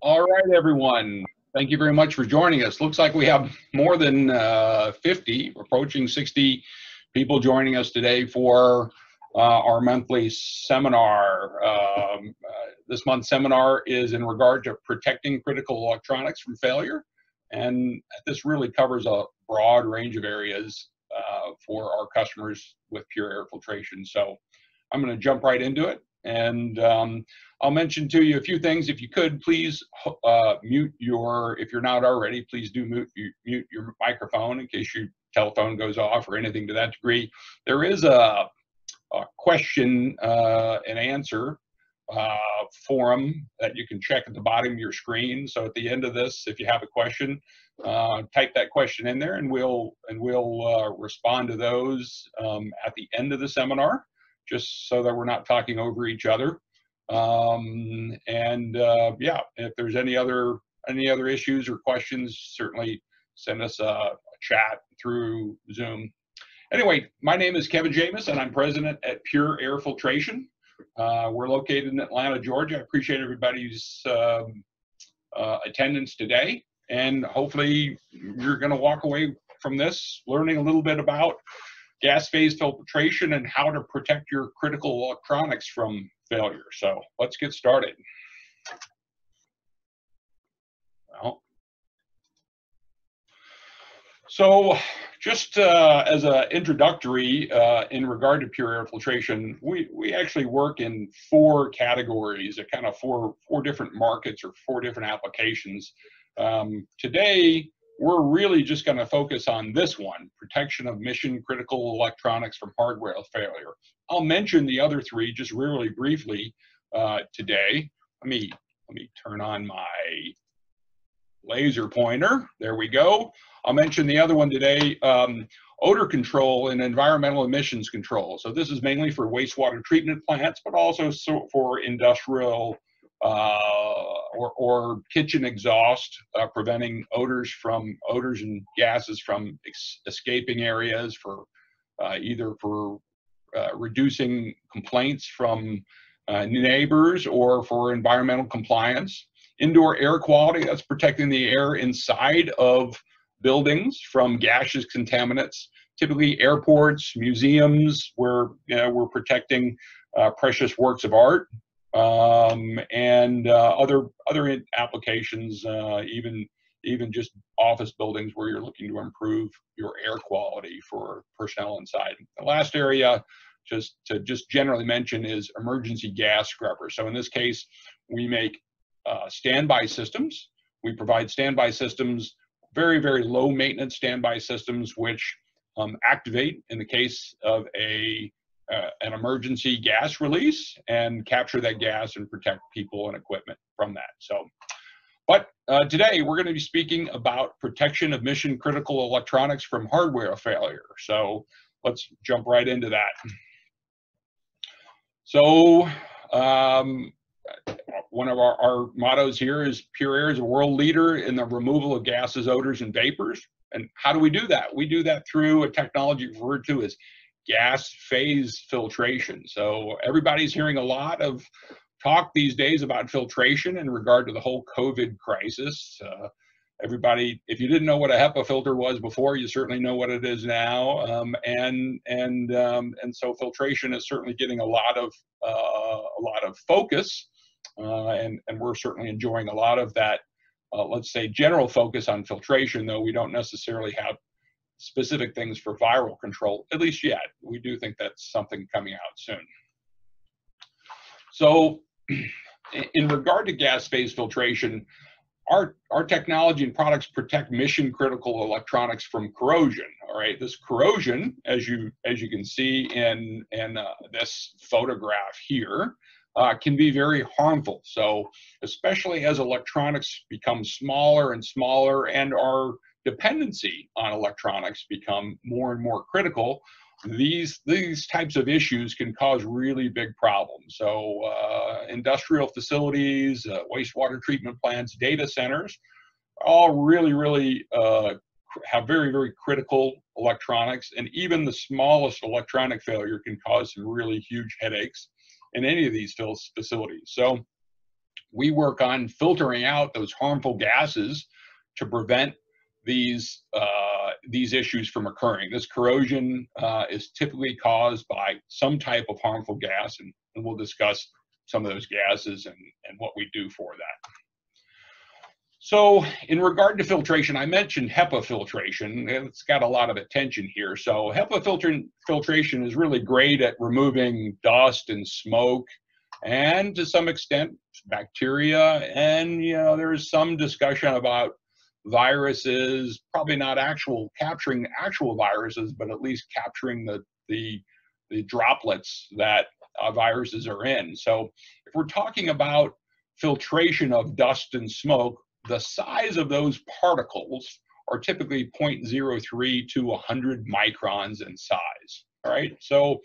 All right, everyone. Thank you very much for joining us. Looks like we have more than uh, 50, approaching 60 people joining us today for uh, our monthly seminar. Um, uh, this month's seminar is in regard to protecting critical electronics from failure. And this really covers a broad range of areas uh, for our customers with pure air filtration. So I'm going to jump right into it. And um, I'll mention to you a few things. If you could, please uh, mute your, if you're not already, please do mute, mute your microphone in case your telephone goes off or anything to that degree. There is a, a question uh, and answer uh, forum that you can check at the bottom of your screen. So at the end of this, if you have a question, uh, type that question in there and we'll, and we'll uh, respond to those um, at the end of the seminar just so that we're not talking over each other. Um, and uh, yeah, if there's any other any other issues or questions, certainly send us a, a chat through Zoom. Anyway, my name is Kevin James, and I'm president at Pure Air Filtration. Uh, we're located in Atlanta, Georgia. I appreciate everybody's um, uh, attendance today, and hopefully you're going to walk away from this learning a little bit about gas phase filtration and how to protect your critical electronics from failure. So let's get started. Well, so just uh, as an introductory uh, in regard to pure air filtration, we, we actually work in four categories, kind of four, four different markets or four different applications. Um, today, we're really just going to focus on this one, protection of mission critical electronics from hardware failure. I'll mention the other three just really briefly uh, today. Let me, let me turn on my laser pointer. There we go. I'll mention the other one today, um, odor control and environmental emissions control. So this is mainly for wastewater treatment plants, but also so for industrial or, or, kitchen exhaust, uh, preventing odors from odors and gases from escaping areas for uh, either for uh, reducing complaints from uh, neighbors or for environmental compliance. Indoor air quality, that's protecting the air inside of buildings from gaseous contaminants. Typically airports, museums, where you know, we're protecting uh, precious works of art um, and uh, other other applications, uh, even even just office buildings where you're looking to improve your air quality for personnel inside. The last area, just to just generally mention, is emergency gas scrubber. So in this case, we make uh, standby systems. We provide standby systems, very very low maintenance standby systems, which um, activate in the case of a uh, an emergency gas release and capture that gas and protect people and equipment from that. So, but uh, today we're going to be speaking about protection of mission critical electronics from hardware failure. So let's jump right into that. So um, one of our, our mottos here is Pure Air is a world leader in the removal of gases, odors, and vapors. And how do we do that? We do that through a technology referred to as gas phase filtration. So everybody's hearing a lot of talk these days about filtration in regard to the whole COVID crisis. Uh, everybody, if you didn't know what a HEPA filter was before, you certainly know what it is now. Um, and and um, and so filtration is certainly getting a lot of uh, a lot of focus, uh, and and we're certainly enjoying a lot of that. Uh, let's say general focus on filtration, though we don't necessarily have specific things for viral control, at least yet. We do think that's something coming out soon. So in regard to gas phase filtration, our, our technology and products protect mission critical electronics from corrosion. All right, this corrosion, as you as you can see in in uh, this photograph here, uh, can be very harmful. So, especially as electronics become smaller and smaller and are dependency on electronics become more and more critical, these these types of issues can cause really big problems. So uh, industrial facilities, uh, wastewater treatment plants, data centers, all really really uh, have very very critical electronics, and even the smallest electronic failure can cause some really huge headaches in any of these facilities. So we work on filtering out those harmful gases to prevent these uh, these issues from occurring. This corrosion uh, is typically caused by some type of harmful gas, and, and we'll discuss some of those gases and, and what we do for that. So in regard to filtration, I mentioned HEPA filtration. It's got a lot of attention here. So HEPA filter filtration is really great at removing dust and smoke and to some extent bacteria. And, you know, there's some discussion about viruses, probably not actual capturing actual viruses, but at least capturing the, the, the droplets that uh, viruses are in. So if we're talking about filtration of dust and smoke, the size of those particles are typically 0.03 to 100 microns in size. All right, so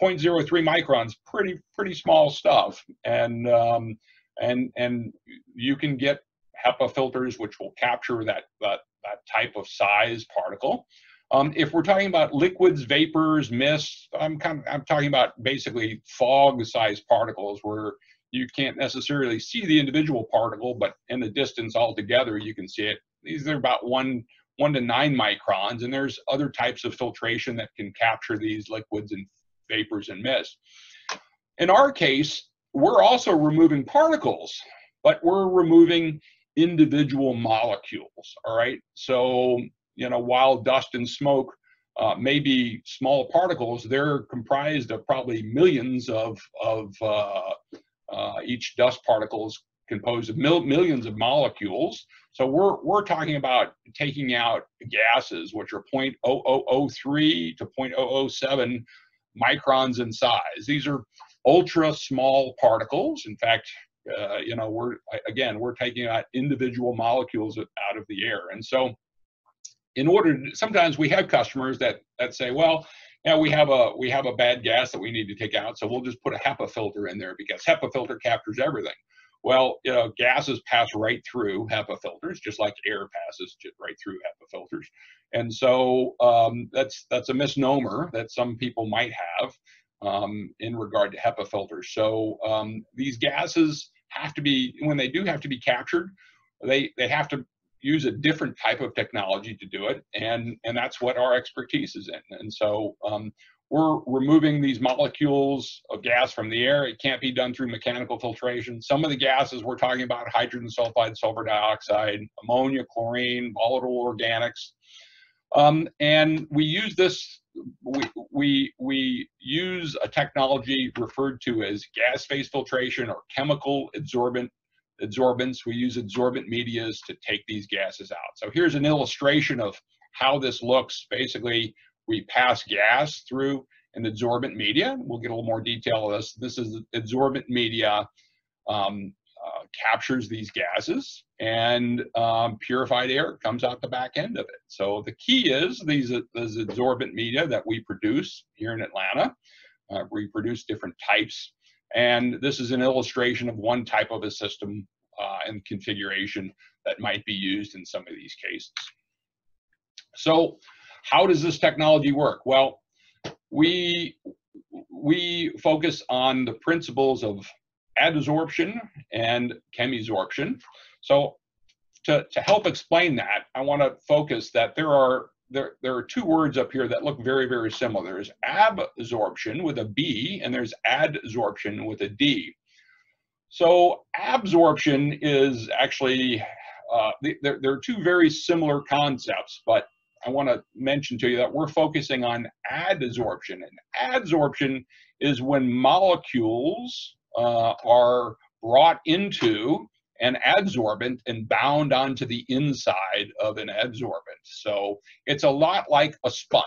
0.03 microns, pretty pretty small stuff, and um, and and you can get HEPA filters which will capture that that, that type of size particle. Um, if we're talking about liquids, vapors, mist, I'm kind of I'm talking about basically fog-sized particles where you can't necessarily see the individual particle, but in the distance altogether, you can see it. These are about one, one to nine microns, and there's other types of filtration that can capture these liquids and vapors and mist. In our case, we're also removing particles, but we're removing individual molecules, all right? So, you know, while dust and smoke uh, may be small particles, they're comprised of probably millions of, of uh, uh, each dust particle is composed of mil millions of molecules. So we're, we're talking about taking out gases, which are 0.0003 to 0.007 microns in size. These are ultra small particles. In fact, uh, you know, we're, again, we're taking out individual molecules out of the air. And so in order to, sometimes we have customers that, that say, well, yeah, we have a we have a bad gas that we need to take out, so we'll just put a HEPA filter in there because HEPA filter captures everything. Well, you know, gases pass right through HEPA filters, just like air passes right through HEPA filters, and so um, that's that's a misnomer that some people might have um, in regard to HEPA filters. So um, these gases have to be when they do have to be captured, they they have to use a different type of technology to do it, and and that's what our expertise is in. And so um, we're removing these molecules of gas from the air. It can't be done through mechanical filtration. Some of the gases we're talking about: hydrogen sulfide, sulfur dioxide, ammonia, chlorine, volatile organics. Um, and we use this. We, we we use a technology referred to as gas phase filtration or chemical adsorbent adsorbents. We use adsorbent medias to take these gases out. So here's an illustration of how this looks. Basically, we pass gas through an adsorbent media. We'll get a little more detail of this. This is adsorbent media um, uh, captures these gases and um, purified air comes out the back end of it. So the key is these, these adsorbent media that we produce here in Atlanta. Uh, we produce different types and this is an illustration of one type of a system uh, and configuration that might be used in some of these cases. So how does this technology work? Well, we, we focus on the principles of adsorption and chemisorption. So to, to help explain that, I want to focus that there are there, there are two words up here that look very, very similar. There's absorption with a B and there's adsorption with a D. So absorption is actually, uh, there, there are two very similar concepts, but I want to mention to you that we're focusing on adsorption. And adsorption is when molecules uh, are brought into an adsorbent and bound onto the inside of an adsorbent. So it's a lot like a sponge,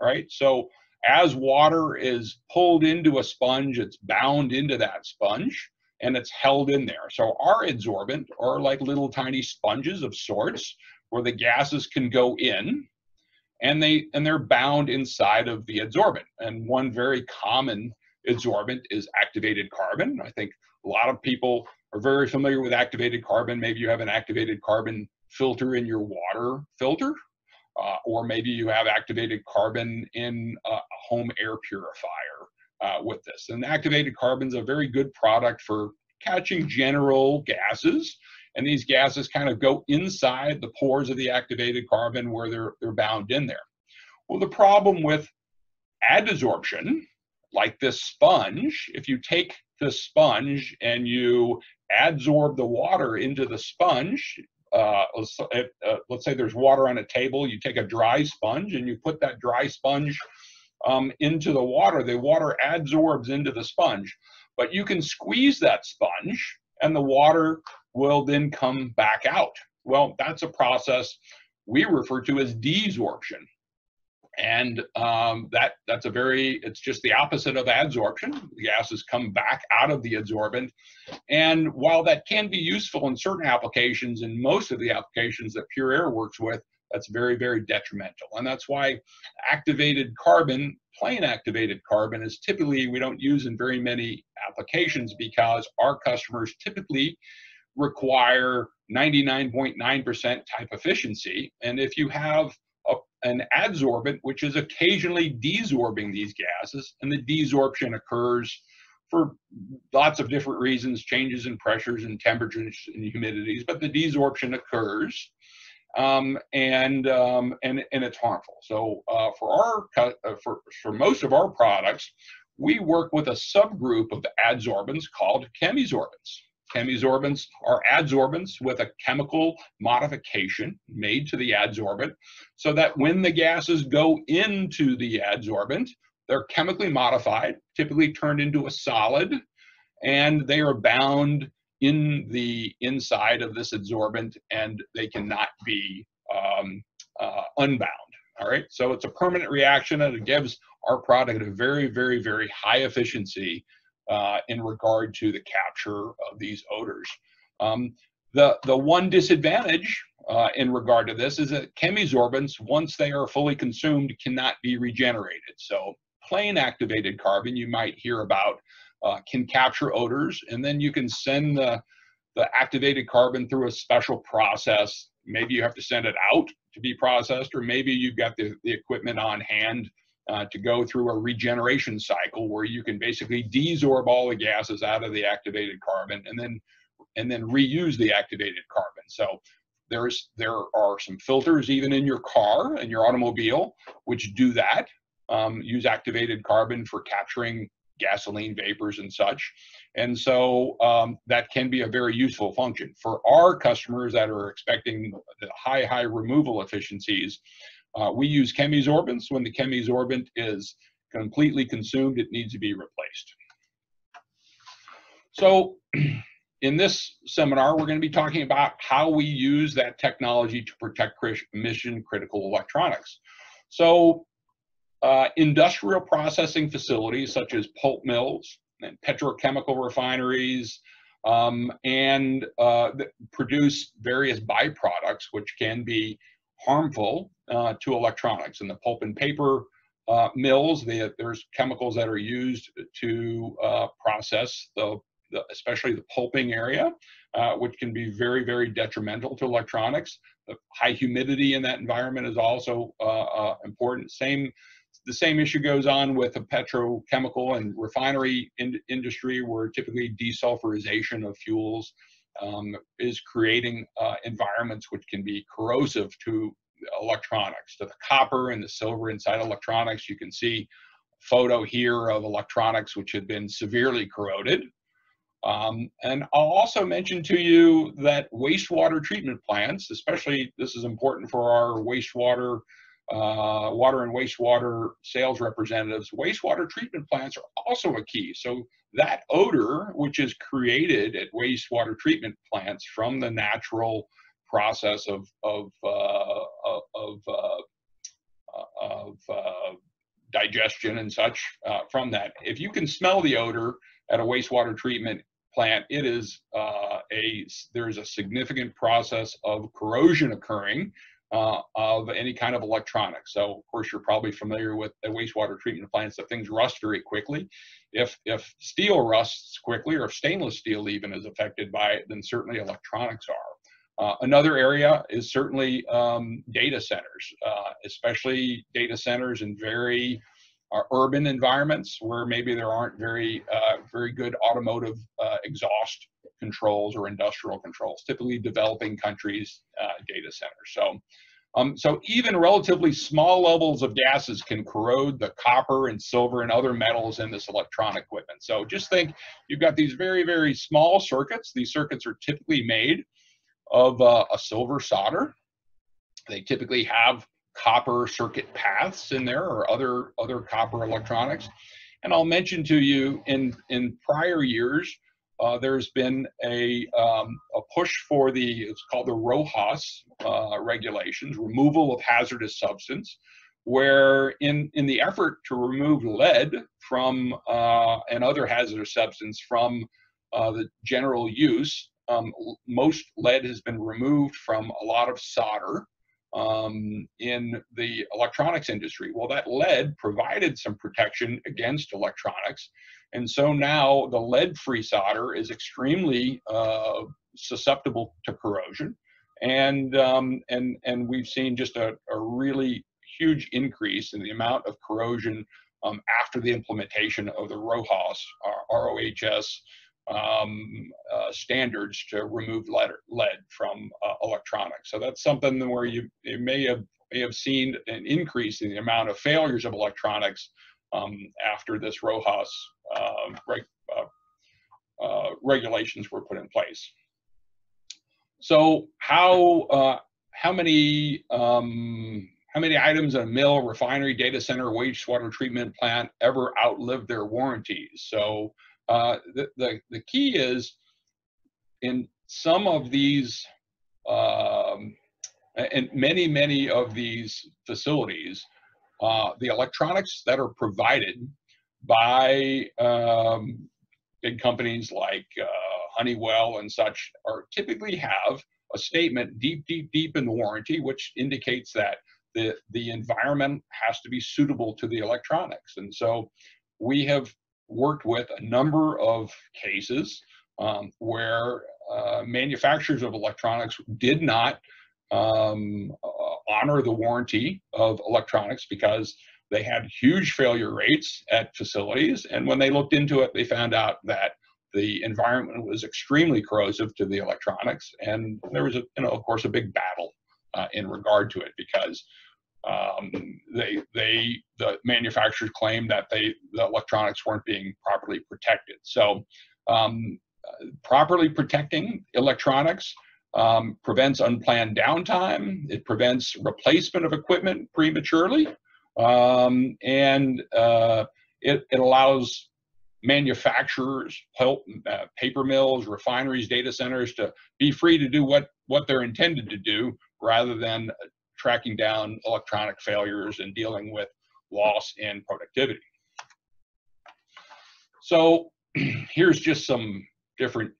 right? So as water is pulled into a sponge, it's bound into that sponge and it's held in there. So our adsorbent are like little tiny sponges of sorts where the gases can go in and they and they're bound inside of the adsorbent. And one very common adsorbent is activated carbon. I think a lot of people are very familiar with activated carbon. Maybe you have an activated carbon filter in your water filter, uh, or maybe you have activated carbon in a home air purifier uh, with this. And activated carbon is a very good product for catching general gases. And these gases kind of go inside the pores of the activated carbon where they're, they're bound in there. Well, the problem with adsorption, like this sponge, if you take the sponge and you adsorb the water into the sponge, uh, let's, uh, let's, say there's water on a table, you take a dry sponge and you put that dry sponge um, into the water, the water adsorbs into the sponge. But you can squeeze that sponge and the water will then come back out. Well, that's a process we refer to as desorption. And um, that that's a very, it's just the opposite of adsorption. The gases come back out of the adsorbent. And while that can be useful in certain applications, in most of the applications that Pure Air works with, that's very, very detrimental. And that's why activated carbon, plain activated carbon, is typically we don't use in very many applications because our customers typically require 99.9% type efficiency. And if you have a, an adsorbent, which is occasionally desorbing these gases, and the desorption occurs for lots of different reasons, changes in pressures and temperatures and humidities, but the desorption occurs um, and um, and and it's harmful. So uh, for our uh, for for most of our products, we work with a subgroup of adsorbents called chemisorbents. Chemisorbents are adsorbents with a chemical modification made to the adsorbent, so that when the gases go into the adsorbent, they're chemically modified, typically turned into a solid, and they are bound in the inside of this adsorbent and they cannot be um, uh, unbound. All right, so it's a permanent reaction and it gives our product a very, very, very high efficiency uh, in regard to the capture of these odors. Um, the, the one disadvantage uh, in regard to this is that chemisorbents, once they are fully consumed, cannot be regenerated. So plain activated carbon you might hear about uh, can capture odors, and then you can send the, the activated carbon through a special process. Maybe you have to send it out to be processed, or maybe you've got the, the equipment on hand uh, to go through a regeneration cycle where you can basically desorb all the gases out of the activated carbon and then and then reuse the activated carbon. So there's there are some filters even in your car and your automobile which do that. Um, use activated carbon for capturing gasoline vapors and such. And so um, that can be a very useful function. For our customers that are expecting high, high removal efficiencies, uh, we use chemisorbents. When the chemisorbent is completely consumed, it needs to be replaced. So in this seminar, we're going to be talking about how we use that technology to protect mission critical electronics. So uh, industrial processing facilities such as pulp mills and petrochemical refineries um, and uh, produce various byproducts which can be harmful uh, to electronics. In the pulp and paper uh, mills, they, there's chemicals that are used to uh, process the, the, especially the pulping area, uh, which can be very, very detrimental to electronics. The high humidity in that environment is also important. Same the same issue goes on with the petrochemical and refinery in industry, where typically desulfurization of fuels um, is creating uh, environments which can be corrosive to electronics, to the copper and the silver inside electronics. You can see a photo here of electronics which had been severely corroded. Um, and I'll also mention to you that wastewater treatment plants, especially this is important for our wastewater uh, water and wastewater sales representatives, wastewater treatment plants are also a key. So that odor, which is created at wastewater treatment plants from the natural process of of uh, of, uh, of uh, digestion and such uh, from that, if you can smell the odor at a wastewater treatment plant, it is a there's a significant process of corrosion occurring uh, of any kind of electronics. So of course you're probably familiar with the wastewater treatment plants that things rust very quickly. If, if steel rusts quickly or if stainless steel even is affected by it, then certainly electronics are. Uh, another area is certainly um, data centers, uh, especially data centers in very uh, urban environments where maybe there aren't very uh, very good automotive uh, exhaust controls or industrial controls. Typically, developing countries uh, data centers. So. Um, so even relatively small levels of gases can corrode the copper and silver and other metals in this electronic equipment. So just think you've got these very, very small circuits. These circuits are typically made of uh, a silver solder. They typically have copper circuit paths in there or other other copper electronics. And I'll mention to you in in prior years, uh, there's been a um, a push for the it's called the RoHS uh, regulations, removal of hazardous substance, where in in the effort to remove lead from uh, and other hazardous substance from uh, the general use, um, most lead has been removed from a lot of solder um, in the electronics industry. Well, that lead provided some protection against electronics. And so now the lead free solder is extremely uh, susceptible to corrosion. And, um, and, and we've seen just a, a really huge increase in the amount of corrosion um, after the implementation of the RoHS, ROHS um, uh, standards to remove lead, lead from uh, electronics. So that's something where you, you, may have may have seen an increase in the amount of failures of electronics um, after this RoHS uh, reg, uh, regulations were put in place. So how uh, how many um, how many items in a mill, refinery, data center, wastewater treatment plant ever outlived their warranties? So uh, the, the, the key is in some of these, um, and many, many of these facilities, uh, the electronics that are provided by um, big companies like uh, Honeywell and such are typically have a statement deep, deep, deep in the warranty, which indicates that the, the environment has to be suitable to the electronics. And so we have worked with a number of cases um, where uh, manufacturers of electronics did not um, uh, honor the warranty of electronics because they had huge failure rates at facilities. And when they looked into it, they found out that the environment was extremely corrosive to the electronics. And there was, a, you know, of course, a big battle uh, in regard to it because um, they they the manufacturers claimed that they the electronics weren't being properly protected. So um, properly protecting electronics um, prevents unplanned downtime. It prevents replacement of equipment prematurely, um, and uh, it, it allows manufacturers, help uh, paper mills, refineries, data centers to be free to do what what they're intended to do rather than tracking down electronic failures and dealing with loss in productivity. So here's just some different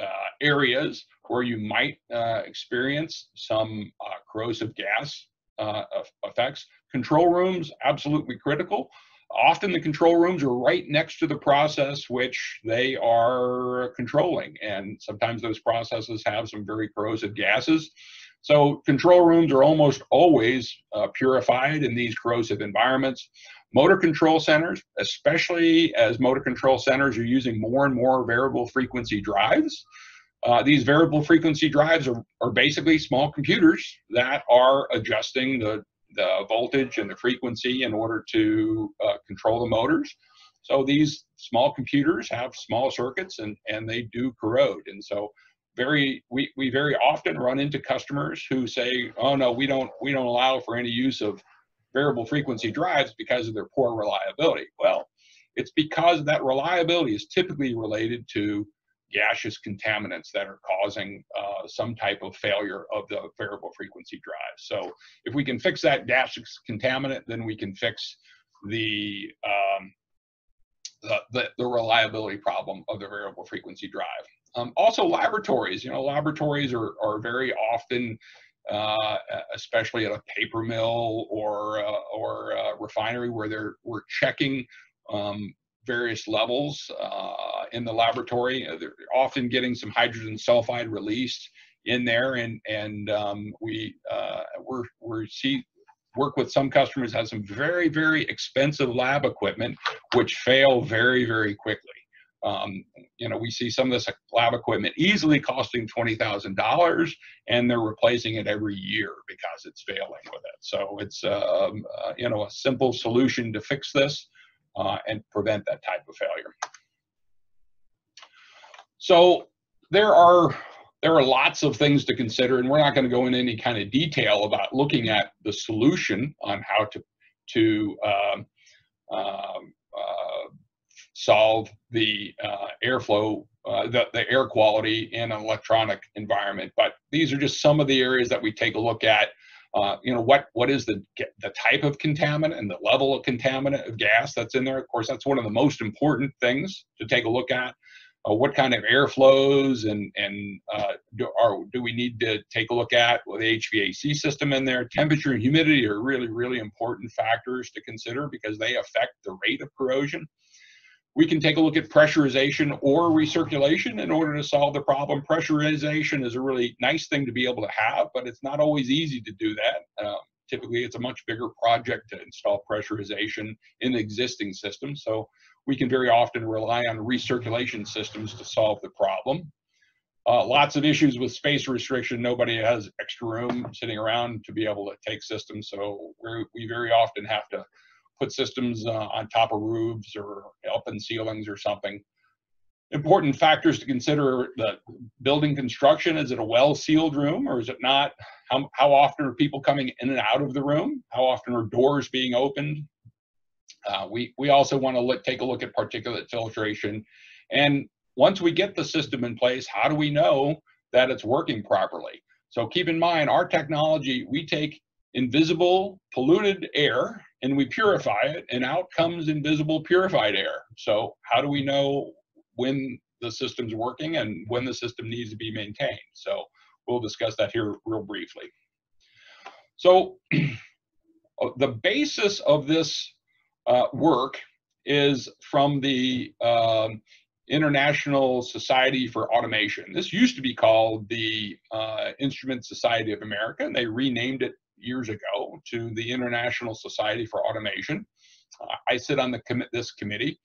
uh, areas where you might uh, experience some uh, corrosive gas uh, effects. Control rooms, absolutely critical. Often the control rooms are right next to the process which they are controlling. And sometimes those processes have some very corrosive gases. So control rooms are almost always uh, purified in these corrosive environments. Motor control centers, especially as motor control centers are using more and more variable frequency drives. Uh, these variable frequency drives are, are basically small computers that are adjusting the, the voltage and the frequency in order to uh, control the motors. So these small computers have small circuits and, and they do corrode. And so very we, we very often run into customers who say oh no we don't we don't allow for any use of variable frequency drives because of their poor reliability well it's because that reliability is typically related to gaseous contaminants that are causing uh, some type of failure of the variable frequency drive. So if we can fix that gaseous contaminant then we can fix the um, the, the, the reliability problem of the variable frequency drive. Um, also laboratories, you know, laboratories are, are very often, uh, especially at a paper mill or, uh, or refinery where they're, we're checking um, various levels uh, in the laboratory. Uh, they're often getting some hydrogen sulfide released in there and, and um, we, uh, we're, we see work with some customers have some very, very expensive lab equipment, which fail very, very quickly. Um, you know, we see some of this lab equipment easily costing $20,000 and they're replacing it every year because it's failing with it. So it's, um, uh, you know, a simple solution to fix this uh, and prevent that type of failure. So there are there are lots of things to consider, and we're not going to go into any kind of detail about looking at the solution on how to to um, um, uh, solve the uh, airflow, uh, the, the air quality in an electronic environment. But these are just some of the areas that we take a look at. Uh, you know, what what is the the type of contaminant and the level of contaminant of gas that's in there? Of course, that's one of the most important things to take a look at uh, what kind of airflows and and uh, do, are, do we need to take a look at with the HVAC system in there? Temperature and humidity are really really important factors to consider because they affect the rate of corrosion. We can take a look at pressurization or recirculation in order to solve the problem. Pressurization is a really nice thing to be able to have, but it's not always easy to do that. Um, typically, it's a much bigger project to install pressurization in the existing system. So we can very often rely on recirculation systems to solve the problem. Uh, lots of issues with space restriction. Nobody has extra room sitting around to be able to take systems, so we very often have to put systems uh, on top of roofs or up in ceilings or something. Important factors to consider the building construction. Is it a well-sealed room or is it not? How, how often are people coming in and out of the room? How often are doors being opened? Uh, we, we also want to look, take a look at particulate filtration. And once we get the system in place, how do we know that it's working properly? So keep in mind, our technology, we take invisible polluted air and we purify it and out comes invisible purified air. So how do we know when the system's working and when the system needs to be maintained? So we'll discuss that here real briefly. So the basis of this uh, work is from the um, International Society for Automation. This used to be called the uh, Instrument Society of America, and they renamed it years ago to the International Society for Automation. Uh, I sit on the com this committee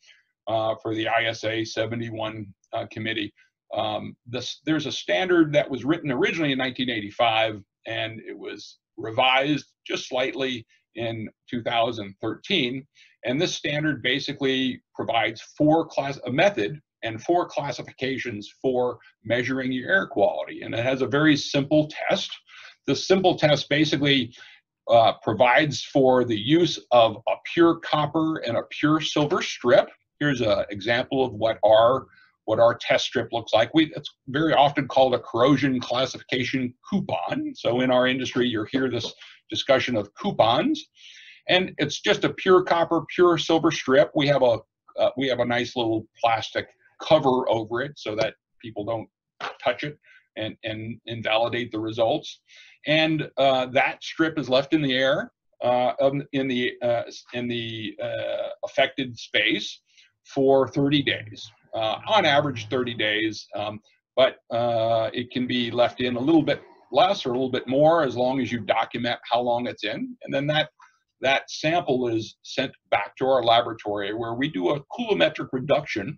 uh, for the ISA 71 uh, committee. Um, this, there's a standard that was written originally in 1985, and it was revised just slightly in 2013. And this standard basically provides four class a method and four classifications for measuring your air quality. And it has a very simple test. The simple test basically uh, provides for the use of a pure copper and a pure silver strip. Here's an example of what our what our test strip looks like. We, it's very often called a corrosion classification coupon. So in our industry, you hear this discussion of coupons, and it's just a pure copper, pure silver strip. We have a uh, we have a nice little plastic cover over it so that people don't touch it and and invalidate the results. And uh, that strip is left in the air uh, in the uh, in the uh, affected space for 30 days. Uh, on average, 30 days. Um, but it can be left in a little bit less or a little bit more as long as you document how long it's in. And then that, that sample is sent back to our laboratory where we do a coulometric reduction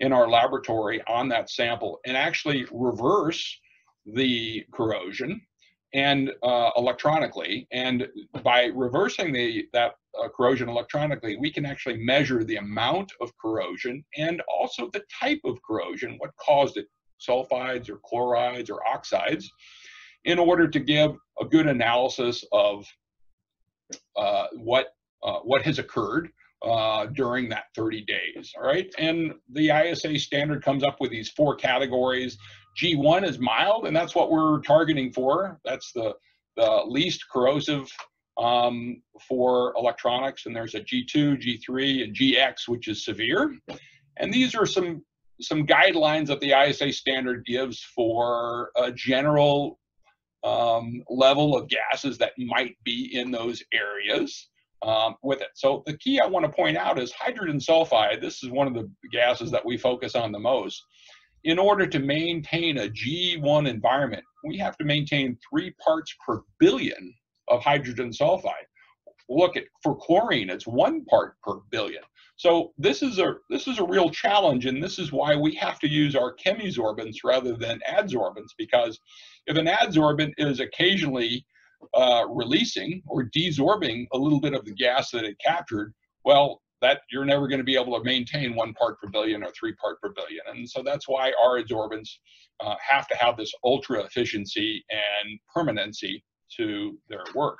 in our laboratory on that sample and actually reverse the corrosion and uh, electronically. And by reversing the that uh, corrosion electronically, we can actually measure the amount of corrosion and also the type of corrosion, what caused it, sulfides or chlorides or oxides in order to give a good analysis of uh, what uh, what has occurred uh, during that 30 days. All right, and the ISA standard comes up with these four categories. G1 is mild, and that's what we're targeting for. That's the the least corrosive um, for electronics, and there's a G2, G3, and GX, which is severe. And these are some some guidelines that the ISA standard gives for a general um, level of gases that might be in those areas um, with it. So the key I want to point out is hydrogen sulfide. This is one of the gases that we focus on the most. In order to maintain a G1 environment, we have to maintain three parts per billion of hydrogen sulfide. look at for chlorine, it's one part per billion. So this is a this is a real challenge, and this is why we have to use our chemisorbents rather than adsorbents. Because if an adsorbent is occasionally uh, releasing or desorbing a little bit of the gas that it captured, well, that you're never going to be able to maintain one part per billion or three part per billion. And so that's why our adsorbents uh, have to have this ultra efficiency and permanency to their work.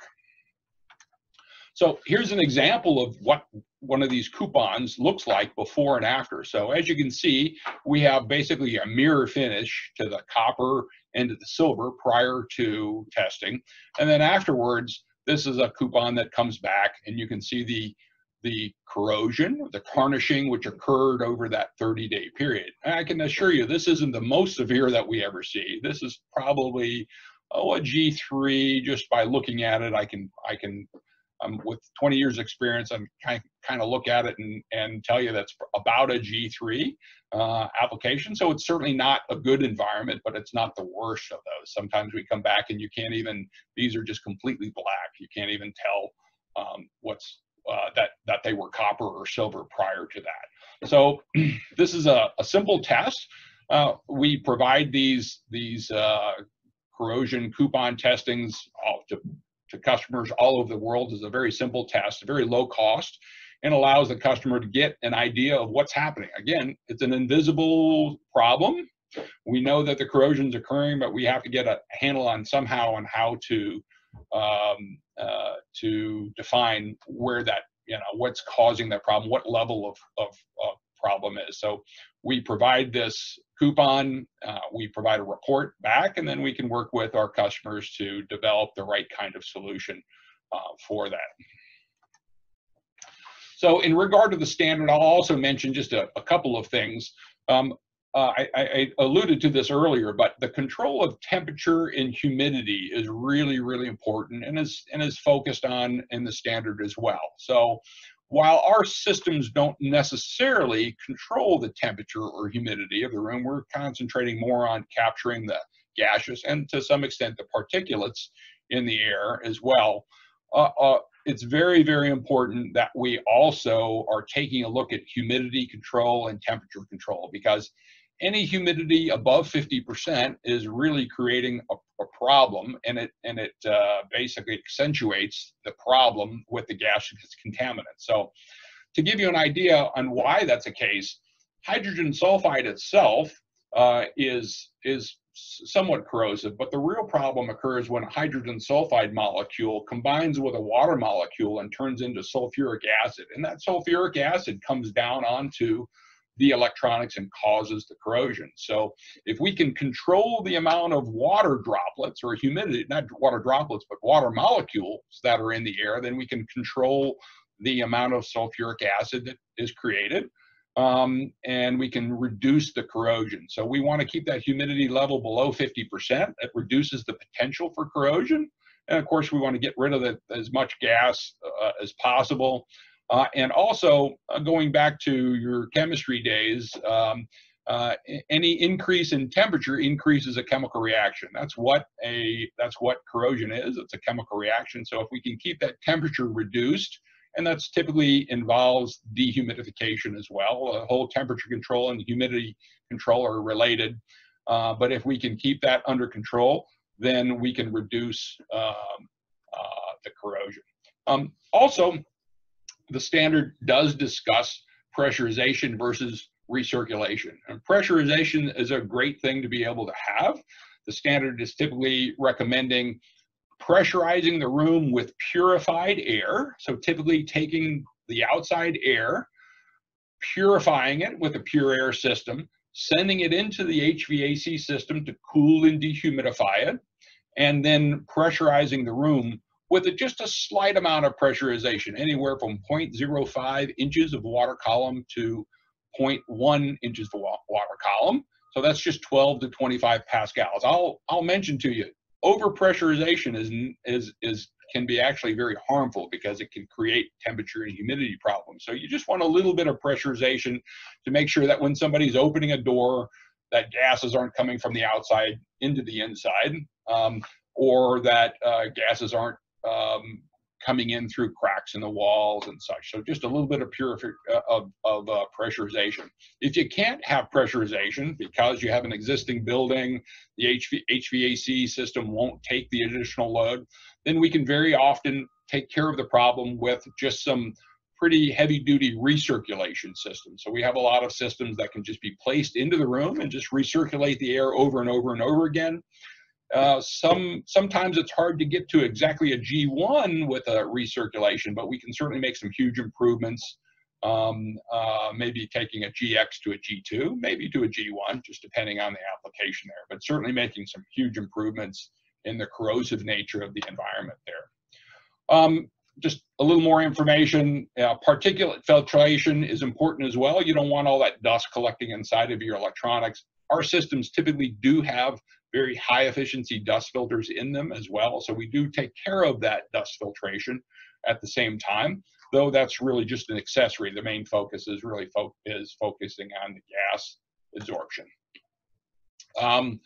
So here's an example of what one of these coupons looks like before and after. So as you can see, we have basically a mirror finish to the copper and to the silver prior to testing. And then afterwards, this is a coupon that comes back and you can see the the corrosion, the tarnishing, which occurred over that 30 day period. And I can assure you, this isn't the most severe that we ever see. This is probably oh, a G3 just by looking at it. I can, I can, um, with 20 years experience, I'm kind of, kind of look at it and, and tell you that's about a G3 uh, application. So it's certainly not a good environment, but it's not the worst of those. Sometimes we come back and you can't even, these are just completely black. You can't even tell um, what's uh, that that they were copper or silver prior to that. So this is a, a simple test. Uh, we provide these these uh, corrosion coupon testings to, to customers all over the world is a very simple test, very low cost, and allows the customer to get an idea of what's happening. Again, it's an invisible problem. We know that the corrosion is occurring, but we have to get a handle on somehow on how to um, uh, to define where that, you know, what's causing that problem, what level of, of, of problem is. So we provide this coupon, uh, we provide a report back, and then we can work with our customers to develop the right kind of solution uh, for that. So in regard to the standard, I'll also mention just a, a couple of things. Um, uh, I, I, alluded to this earlier, but the control of temperature and humidity is really, really important and is, and is focused on in the standard as well. So while our systems don't necessarily control the temperature or humidity of the room, we're concentrating more on capturing the gaseous and to some extent the particulates in the air as well. Uh, uh, it's very, very important that we also are taking a look at humidity control and temperature control because any humidity above 50% is really creating a, a problem and it and it uh, basically accentuates the problem with the gaseous contaminant. So to give you an idea on why that's the case, hydrogen sulfide itself uh, is is somewhat corrosive, but the real problem occurs when a hydrogen sulfide molecule combines with a water molecule and turns into sulfuric acid. And that sulfuric acid comes down onto the electronics and causes the corrosion. So if we can control the amount of water droplets or humidity, not water droplets, but water molecules that are in the air, then we can control the amount of sulfuric acid that is created. Um, and we can reduce the corrosion. So we want to keep that humidity level below 50%. It reduces the potential for corrosion. And of course, we want to get rid of the, as much gas uh, as possible. Uh, and also, uh, going back to your chemistry days, um, uh, any increase in temperature increases a chemical reaction. That's what a that's what corrosion is. It's a chemical reaction. So if we can keep that temperature reduced, and that's typically involves dehumidification as well. The whole temperature control and humidity control are related. Uh, but if we can keep that under control, then we can reduce um, uh, the corrosion. Um, also, the standard does discuss pressurization versus recirculation. And pressurization is a great thing to be able to have. The standard is typically recommending pressurizing the room with purified air. So typically taking the outside air, purifying it with a pure air system, sending it into the HVAC system to cool and dehumidify it, and then pressurizing the room with a, just a slight amount of pressurization, anywhere from 0.05 inches of water column to 0.1 inches of water column. So that's just 12 to 25 pascals. I'll I'll mention to you, overpressurization is is is can be actually very harmful because it can create temperature and humidity problems. So you just want a little bit of pressurization to make sure that when somebody's opening a door, that gases aren't coming from the outside into the inside, um, or that uh, gases aren't um, coming in through cracks in the walls and such. So just a little bit of purific uh, of, of uh, pressurization. If you can't have pressurization because you have an existing building, the HV, HVAC system won't take the additional load, then we can very often take care of the problem with just some pretty heavy duty recirculation systems. So we have a lot of systems that can just be placed into the room and just recirculate the air over and over and over again. Uh, some sometimes it's hard to get to exactly a G1 with a recirculation, but we can certainly make some huge improvements. Um, uh, maybe taking a GX to a G2, maybe to a G1, just depending on the application there. But certainly making some huge improvements in the corrosive nature of the environment there. Um, just a little more information. Uh, particulate filtration is important as well. You don't want all that dust collecting inside of your electronics. Our systems typically do have very high efficiency dust filters in them as well. So we do take care of that dust filtration at the same time, though that's really just an accessory. The main focus is really fo is focusing on the gas absorption. Um,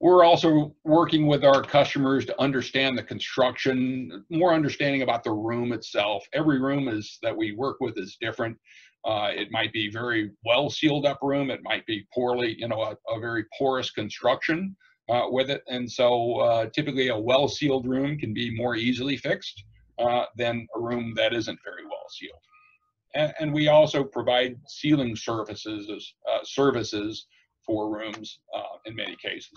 we're also working with our customers to understand the construction, more understanding about the room itself. Every room is that we work with is different. Uh, it might be very well sealed up room. It might be poorly, you know, a, a very porous construction uh, with it. And so uh, typically a well sealed room can be more easily fixed uh, than a room that isn't very well sealed. And, and we also provide sealing services, uh, services for rooms uh, in many cases.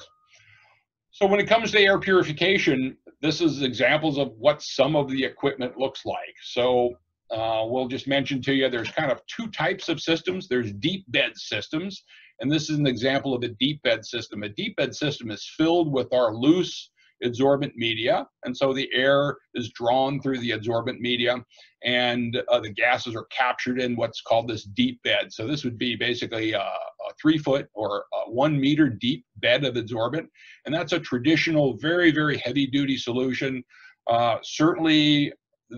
So when it comes to air purification, this is examples of what some of the equipment looks like. So uh, we'll just mention to you, there's kind of two types of systems. There's deep bed systems, and this is an example of a deep bed system. A deep bed system is filled with our loose adsorbent media, and so the air is drawn through the adsorbent media, and uh, the gases are captured in what's called this deep bed. So this would be basically a, a three foot or one meter deep bed of adsorbent, and that's a traditional, very very heavy duty solution. Uh, certainly,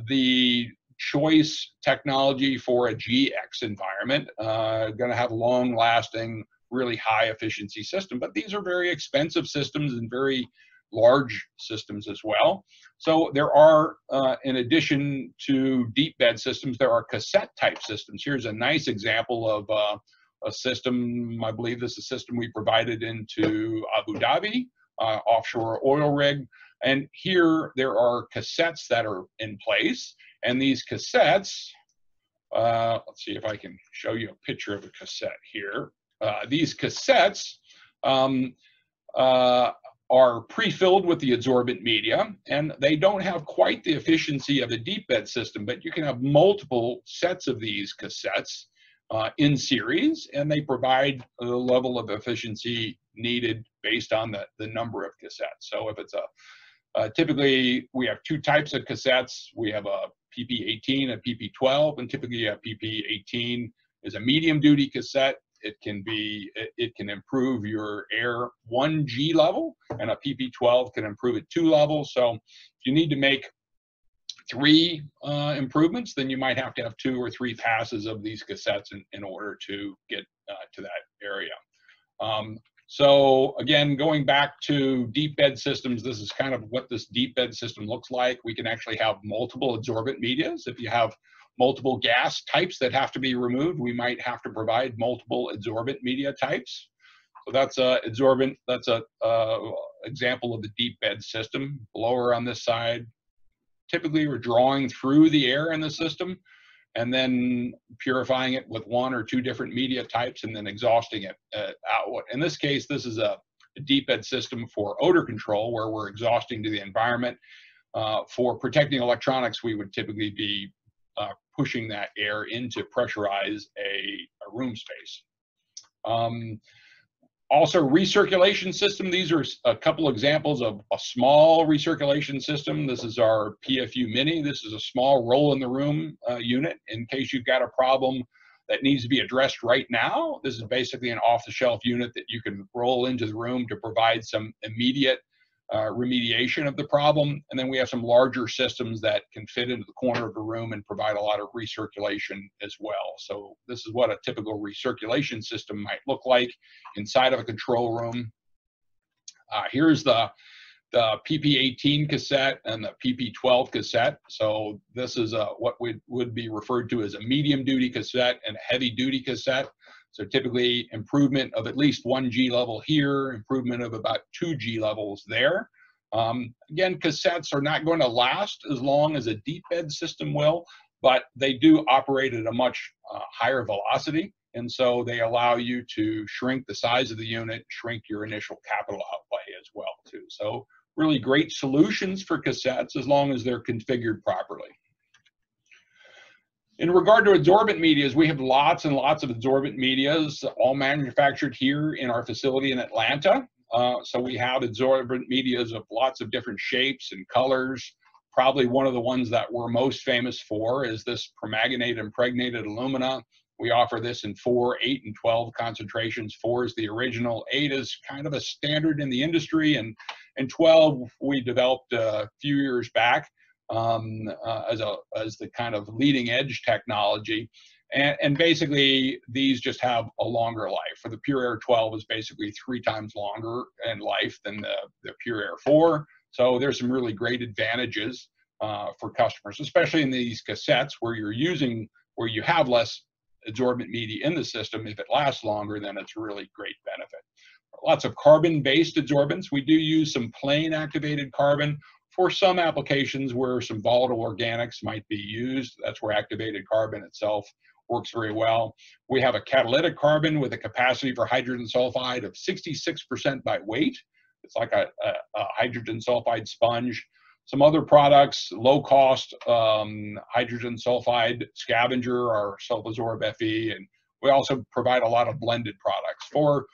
the choice technology for a GX environment, uh, going to have long lasting, really high efficiency system. But these are very expensive systems and very large systems as well. So there are, uh, in addition to deep bed systems, there are cassette type systems. Here's a nice example of uh, a system, I believe this is a system we provided into Abu Dhabi, uh, offshore oil rig. And here there are cassettes that are in place. And these cassettes, uh, let's see if I can show you a picture of a cassette here. Uh, these cassettes um, uh, are pre-filled with the adsorbent media and they don't have quite the efficiency of a deep bed system but you can have multiple sets of these cassettes uh, in series and they provide the level of efficiency needed based on the, the number of cassettes so if it's a uh, typically we have two types of cassettes we have a pp18 a pp12 and typically a pp18 is a medium duty cassette. It can be it can improve your air 1g level and a pp12 can improve it two levels. So if you need to make three uh, improvements then you might have to have two or three passes of these cassettes in, in order to get uh, to that area. Um, so again, going back to deep bed systems, this is kind of what this deep bed system looks like. We can actually have multiple adsorbent medias. If you have multiple gas types that have to be removed, we might have to provide multiple adsorbent media types. So that's a adsorbent, that's a example of the deep bed system. Blower on this side. Typically we're drawing through the air in the system and then purifying it with one or two different media types and then exhausting it uh, out. In this case, this is a, a deep bed system for odor control where we're exhausting to the environment. Uh, for protecting electronics, we would typically be uh, pushing that air in to pressurize a, a room space. Um, also, recirculation system. These are a couple examples of a small recirculation system. This is our PFU Mini. This is a small roll in the room uh, unit in case you've got a problem that needs to be addressed right now. This is basically an off-the-shelf unit that you can roll into the room to provide some immediate uh, remediation of the problem. And then we have some larger systems that can fit into the corner of the room and provide a lot of recirculation as well. So this is what a typical recirculation system might look like inside of a control room. Uh, here's the the PP18 cassette and the PP12 cassette. So this is a, what would, would be referred to as a medium duty cassette and a heavy duty cassette. So typically improvement of at least one G level here, improvement of about two G levels there. Um, again, cassettes are not going to last as long as a deep bed system will, but they do operate at a much uh, higher velocity. And so they allow you to shrink the size of the unit, shrink your initial capital outlay as well too. So really great solutions for cassettes as long as they're configured properly. In regard to adsorbent medias, we have lots and lots of adsorbent medias, all manufactured here in our facility in Atlanta. Uh, so we have adsorbent medias of lots of different shapes and colors. Probably one of the ones that we're most famous for is this permanganate impregnated alumina. We offer this in 4, 8, and 12 concentrations. 4 is the original. 8 is kind of a standard in the industry. And, and 12 we developed a few years back um, uh, as, a, as the kind of leading edge technology. And, and, basically, these just have a longer life. For the Pure Air 12 is basically three times longer in life than the, the Pure Air 4. So there's some really great advantages uh, for customers, especially in these cassettes where you're using, where you have less adsorbent media in the system. If it lasts longer, then it's a really great benefit. Lots of carbon-based adsorbents. We do use some plain activated carbon for some applications where some volatile organics might be used. That's where activated carbon itself works very well. We have a catalytic carbon with a capacity for hydrogen sulfide of 66% by weight. It's like a, a, a, hydrogen sulfide sponge. Some other products, low cost um, hydrogen sulfide scavenger, our self-absorb FE, and we also provide a lot of blended products. For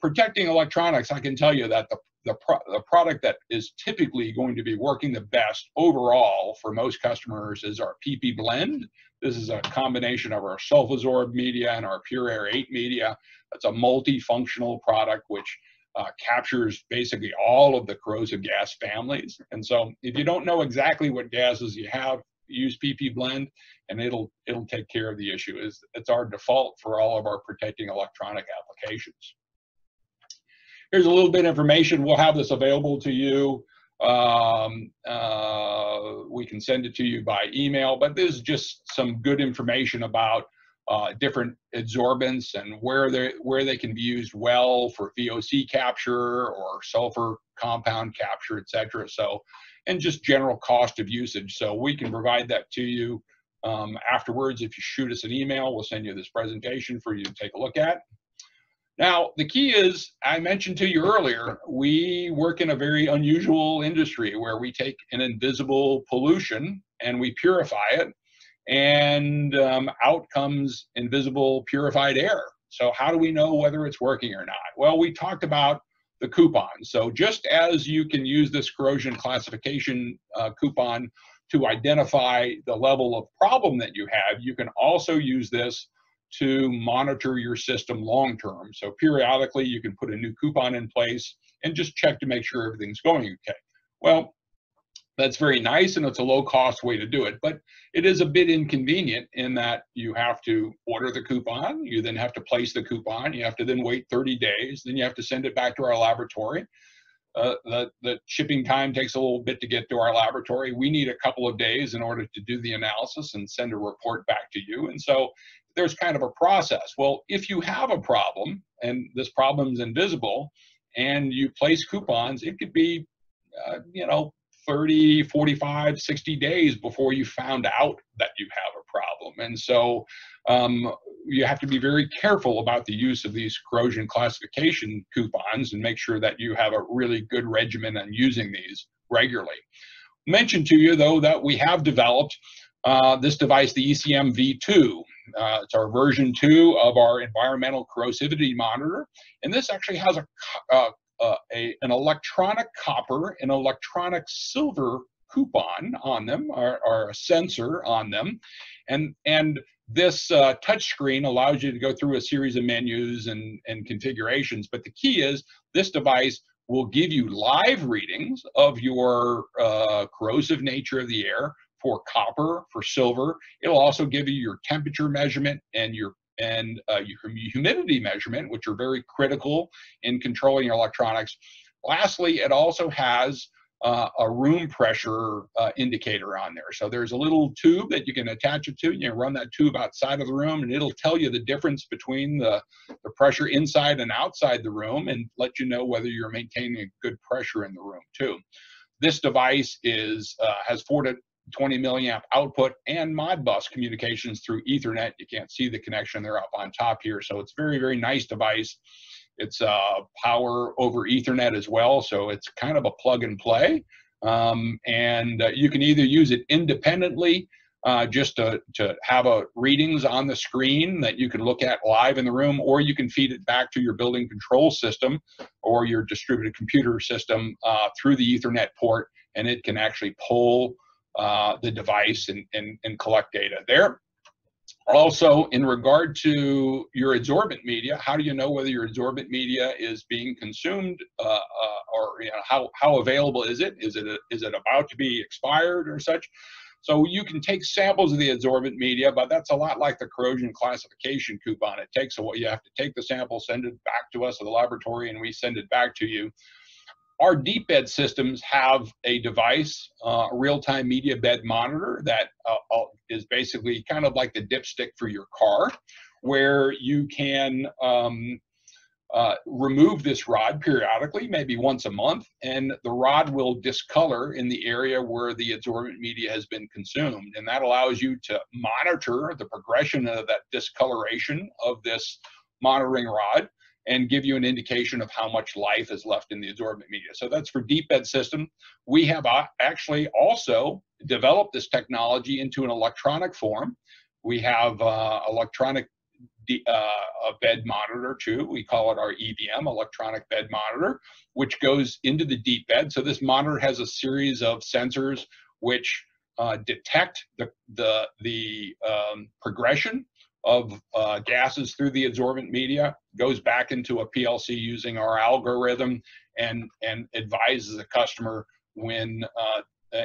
protecting electronics, I can tell you that the, the, pro the product that is typically going to be working the best overall for most customers is our PP blend. This is a combination of our self-absorbed media and our Pure Air 8 media. It's a multifunctional product which uh, captures basically all of the corrosive gas families. And so if you don't know exactly what gases you have, use PP blend and it'll it'll take care of the issue. Is it's our default for all of our protecting electronic applications. Here's a little bit of information. We'll have this available to you. Um, uh, we can send it to you by email, but this is just some good information about uh, different adsorbents and where they where they can be used well for VOC capture or sulfur compound capture, etc. So, and just general cost of usage. So we can provide that to you um, afterwards. If you shoot us an email, we'll send you this presentation for you to take a look at. Now, the key is, I mentioned to you earlier, we work in a very unusual industry where we take an invisible pollution and we purify it and um, out comes invisible purified air. So how do we know whether it's working or not? Well, we talked about the coupon. So just as you can use this corrosion classification uh, coupon to identify the level of problem that you have, you can also use this to monitor your system long term. So periodically you can put a new coupon in place and just check to make sure everything's going okay. Well, that's very nice and it's a low cost way to do it but it is a bit inconvenient in that you have to order the coupon you then have to place the coupon you have to then wait 30 days then you have to send it back to our laboratory uh, the, the shipping time takes a little bit to get to our laboratory we need a couple of days in order to do the analysis and send a report back to you and so there's kind of a process well if you have a problem and this problem is invisible and you place coupons it could be uh, you know 30, 45, 60 days before you found out that you have a problem. And so um, you have to be very careful about the use of these corrosion classification coupons and make sure that you have a really good regimen on using these regularly. Mention to you though that we have developed uh, this device, the ECM V2. Uh, it's our version two of our environmental corrosivity monitor. And this actually has a, uh, uh, a, an electronic copper and electronic silver coupon on them or, or a sensor on them. And, and this uh, touchscreen allows you to go through a series of menus and, and configurations. But the key is this device will give you live readings of your uh, corrosive nature of the air for copper, for silver. It'll also give you your temperature measurement and your and uh, humidity measurement, which are very critical in controlling your electronics. Lastly, it also has uh, a room pressure uh, indicator on there. So there's a little tube that you can attach it to. And you run that tube outside of the room and it'll tell you the difference between the, the pressure inside and outside the room and let you know whether you're maintaining a good pressure in the room too. This device is uh, has four to 20 milliamp output and Modbus communications through Ethernet. You can't see the connection there up on top here. So it's very, very nice device. It's uh, power over Ethernet as well, so it's kind of a plug and play. Um, and uh, you can either use it independently, uh, just to, to have a readings on the screen that you can look at live in the room, or you can feed it back to your building control system or your distributed computer system uh, through the Ethernet port, and it can actually pull uh, the device and, and, and collect data there. Also, in regard to your adsorbent media, how do you know whether your adsorbent media is being consumed uh, uh, or you know, how, how available is it? Is it, a, is it about to be expired or such? So you can take samples of the adsorbent media, but that's a lot like the corrosion classification coupon. It takes a while. You have to take the sample, send it back to us at the laboratory, and we send it back to you. Our deep bed systems have a device, uh, a real-time media bed monitor that uh, uh, is basically kind of like the dipstick for your car, where you can um, uh, remove this rod periodically, maybe once a month, and the rod will discolor in the area where the adsorbent media has been consumed. And that allows you to monitor the progression of that discoloration of this monitoring rod and give you an indication of how much life is left in the adsorbent media. So that's for deep bed system. We have uh, actually also developed this technology into an electronic form. We have uh, electronic uh, bed monitor too. We call it our EBM, electronic bed monitor, which goes into the deep bed. So this monitor has a series of sensors which uh, detect the, the, the um, progression of uh, gases through the adsorbent media, goes back into a PLC using our algorithm and, and advises the customer when, uh,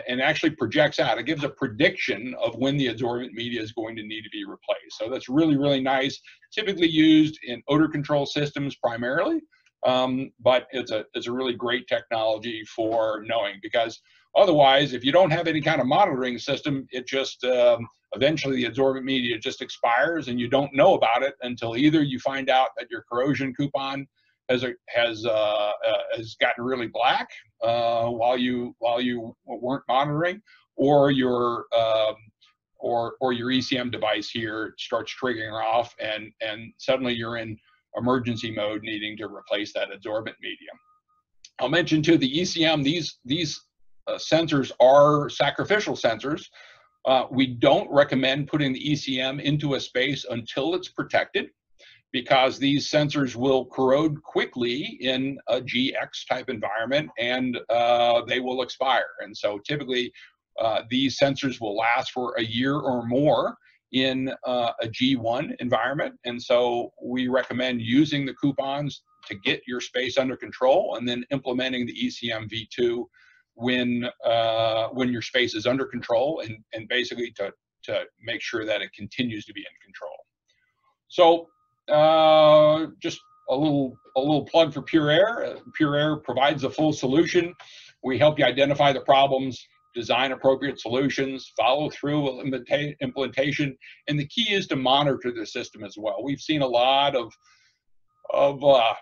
and actually projects out. It gives a prediction of when the adsorbent media is going to need to be replaced. So that's really, really nice. Typically used in odor control systems primarily, um, but it's a, it's a really great technology for knowing because otherwise, if you don't have any kind of monitoring system, it just, um, eventually the adsorbent media just expires and you don't know about it until either you find out that your corrosion coupon has has uh, uh, has gotten really black uh, while you while you weren't monitoring, or your um, or or your ECM device here starts triggering off and and suddenly you're in emergency mode needing to replace that adsorbent media. I'll mention too the ECM these these sensors are sacrificial sensors uh, we don't recommend putting the ECM into a space until it's protected because these sensors will corrode quickly in a GX type environment and uh, they will expire. And so typically uh, these sensors will last for a year or more in uh, a G1 environment. And so we recommend using the coupons to get your space under control and then implementing the ECM V2 when uh, when your space is under control and, and basically to, to make sure that it continues to be in control. So uh, just a little a little plug for Pure Air. Pure Air provides a full solution. We help you identify the problems, design appropriate solutions, follow through implementation, and the key is to monitor the system as well. We've seen a lot of of uh,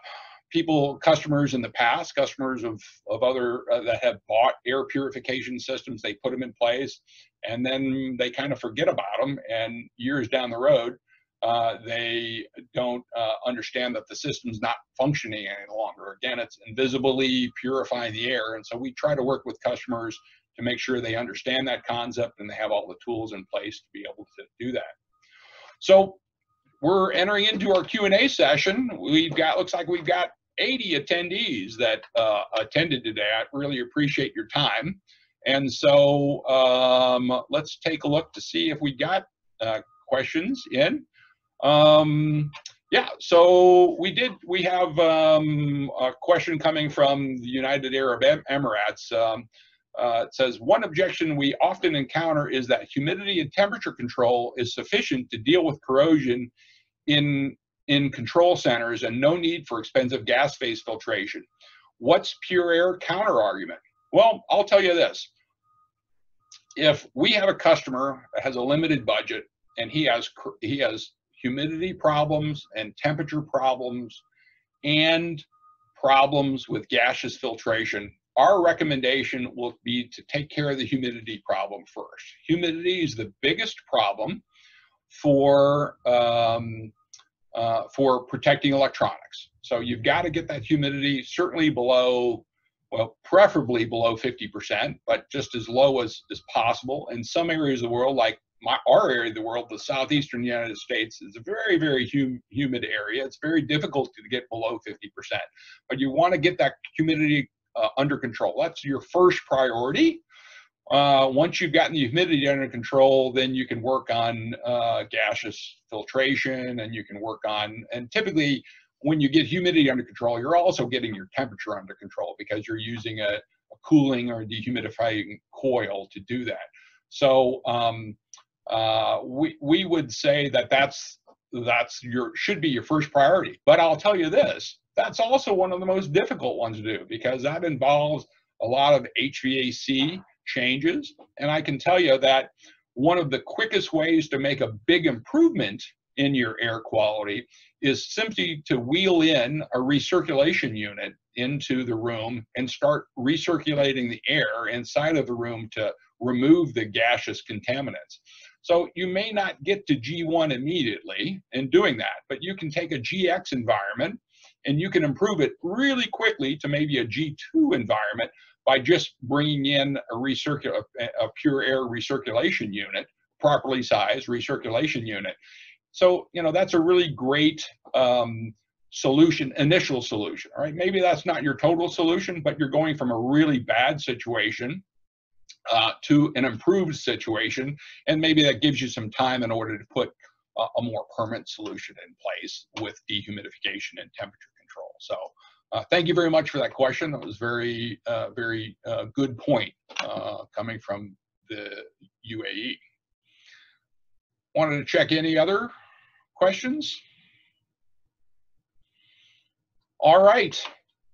people, customers in the past, customers of, of other uh, that have bought air purification systems, they put them in place and then they kind of forget about them. And years down the road, uh, they don't uh, understand that the system's not functioning any longer. Again, it's invisibly purifying the air. And so we try to work with customers to make sure they understand that concept and they have all the tools in place to be able to do that. So we're entering into our Q&A session. We've got, looks like we've got 80 attendees that uh, attended today. I really appreciate your time. And so um, let's take a look to see if we got uh, questions in. Um, yeah, so we did, we have um, a question coming from the United Arab Emirates. Um, uh, it says, one objection we often encounter is that humidity and temperature control is sufficient to deal with corrosion in in control centers and no need for expensive gas phase filtration. What's pure air counter argument? Well, I'll tell you this. If we have a customer that has a limited budget and he has he has humidity problems and temperature problems and problems with gaseous filtration, our recommendation will be to take care of the humidity problem first. Humidity is the biggest problem for um, uh, for protecting electronics. So you've got to get that humidity certainly below, well, preferably below 50%, but just as low as, as possible. In some areas of the world, like my, our area of the world, the southeastern United States, is a very, very hum, humid area. It's very difficult to get below 50%, but you want to get that humidity uh, under control. That's your first priority. Uh, once you've gotten the humidity under control, then you can work on uh, gaseous filtration and you can work on, and typically when you get humidity under control, you're also getting your temperature under control because you're using a, a cooling or dehumidifying coil to do that. So um, uh, we, we would say that that's, that's your, should be your first priority. But I'll tell you this, that's also one of the most difficult ones to do because that involves a lot of HVAC changes. And I can tell you that one of the quickest ways to make a big improvement in your air quality is simply to wheel in a recirculation unit into the room and start recirculating the air inside of the room to remove the gaseous contaminants. So you may not get to G1 immediately in doing that, but you can take a GX environment and you can improve it really quickly to maybe a G2 environment by just bringing in a, recircul a pure air recirculation unit, properly sized recirculation unit. So, you know, that's a really great um, solution, initial solution, all right? Maybe that's not your total solution, but you're going from a really bad situation uh, to an improved situation, and maybe that gives you some time in order to put uh, a more permanent solution in place with dehumidification and temperature control. So uh, thank you very much for that question. That was very, uh, very uh, good point uh, coming from the UAE. Wanted to check any other questions? All right.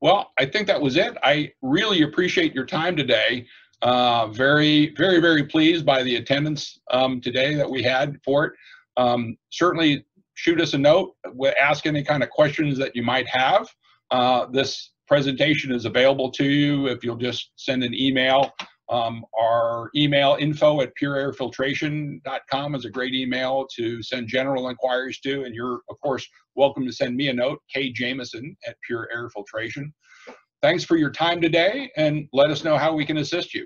Well, I think that was it. I really appreciate your time today. Uh, very, very, very pleased by the attendance um, today that we had for it. Um, certainly shoot us a note, ask any kind of questions that you might have. Uh, this presentation is available to you if you'll just send an email. Um, our email info at pureairfiltration.com is a great email to send general inquiries to, and you're, of course, welcome to send me a note, K. Jameson at Pure Air Filtration. Thanks for your time today, and let us know how we can assist you.